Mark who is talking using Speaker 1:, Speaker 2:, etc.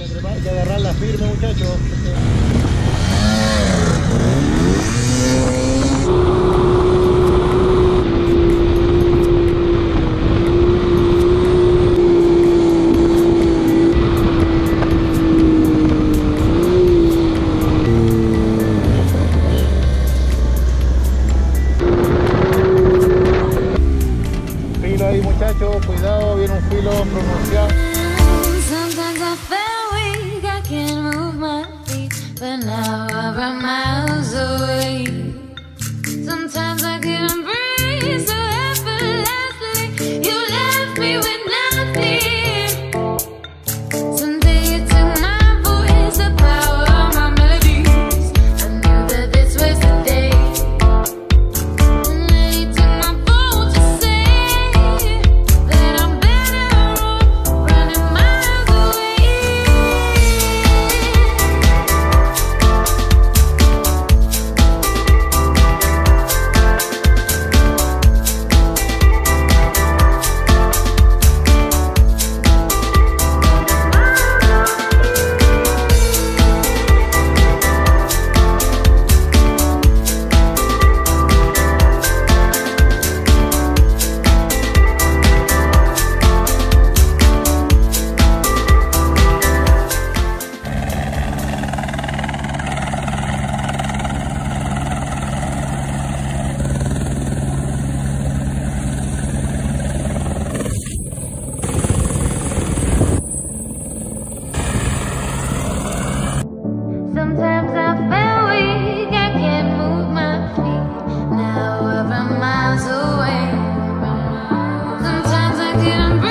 Speaker 1: Que agarrarla firme, muchachos. Filo ahí, muchachos. Cuidado, viene un filo pronunciado. can move my feet, but now I remind.
Speaker 2: Sometimes I feel weak, I can't move my feet. Now every miles away. Sometimes I can't breathe.